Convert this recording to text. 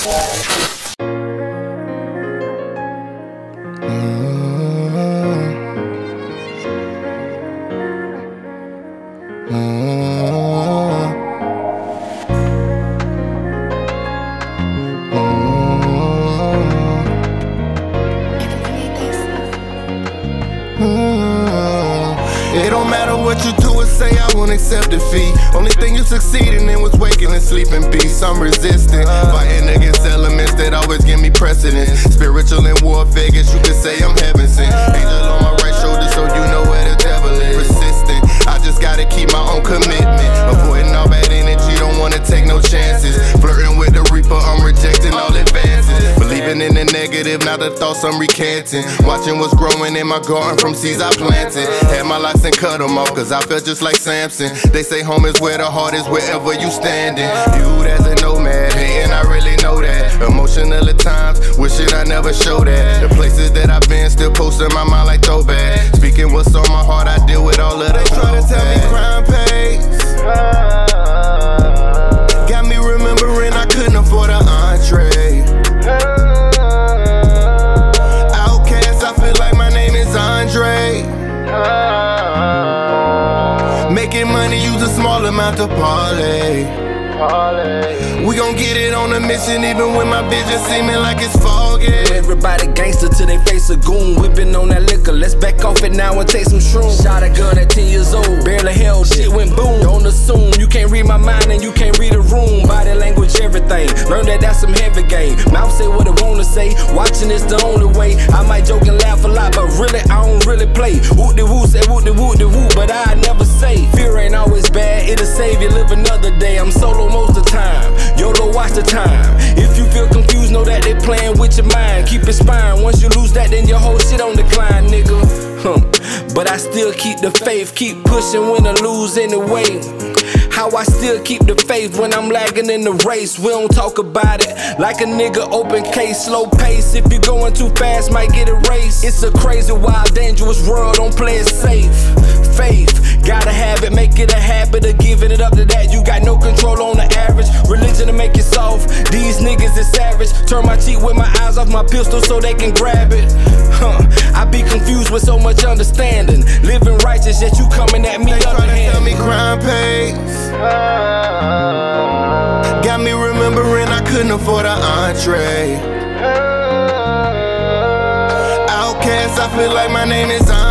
It don't matter what you do or say, I won't accept defeat. Only thing you succeeding in was waking and sleeping I'm resistant, fighting against elements that always give me precedence. Spiritual and warfare, guess you could say I'm heaven sent. Angel on my right shoulder, so you know where the devil is. Persistent, I just gotta keep my own commitment. Avoiding all bad energy, don't wanna take no chances. Flirting with the reaper, I'm rejecting all advances. Believing in the negative, now the thoughts I'm recanting. Watching what's growing in my garden from seeds I planted. Had my locks and cut them off, cause I felt just like Samson. They say home is where the heart is, wherever you standing. Viewed as a nomad, hating, I really know that. Emotional at times, wishing I never showed that. The places that I've been still posting my mind like throwback. Speaking what's on my heart, I deal with all of the They try to tell me crime pays. Small to parlay. We gon' get it on a mission, even when my vision seeming like it's foggy. Everybody gangster till they face a goon. Whipping on that liquor, let's back off it now and take some shrooms. Shot a gun at 10 years old, barely held, shit went boom. Don't assume you can't read my mind and you can't read a room. Body language, everything. Learn that that's some heavy game. Mouth say what it wanna say, watching is the only way. I might joke and laugh a lot, but really, I don't really play. Whoop de woo, say whoop de whoop de woo, but I never say. It'll save you, live another day. I'm solo most of the time. YOLO, watch the time. If you feel confused, know that they playing with your mind. Keep it spine. Once you lose that, then your whole shit on decline, nigga. Huh. But I still keep the faith, keep pushing when I lose anyway. How I still keep the faith when I'm lagging in the race. We don't talk about it like a nigga open case, slow pace. If you're going too fast, might get erased. It's a crazy, wild, dangerous world. Don't play it safe. Faith, gotta have it, make it a habit of giving it up to that. You got no control on the average. Religion to make it soft. These niggas is savage. Turn my cheek with my eyes off my pistol so they can grab it. Huh. I be confused with so much understanding. Living righteous, yet you coming at me They try to tell me crime pays. Got me remembering I couldn't afford an entree. Outcast, I feel like my name is Andre.